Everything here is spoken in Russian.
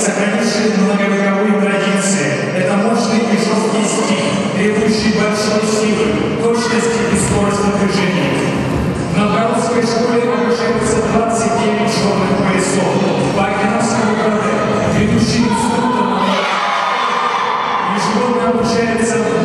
сохранивший многовековые традиции. Это мощный и жесткий стиль, требующий большой силы, точности и скорости движения. На Новгородской школе обучаются 29 черных поясов. По Окинавскому городу ведущий институт ежегодно обучается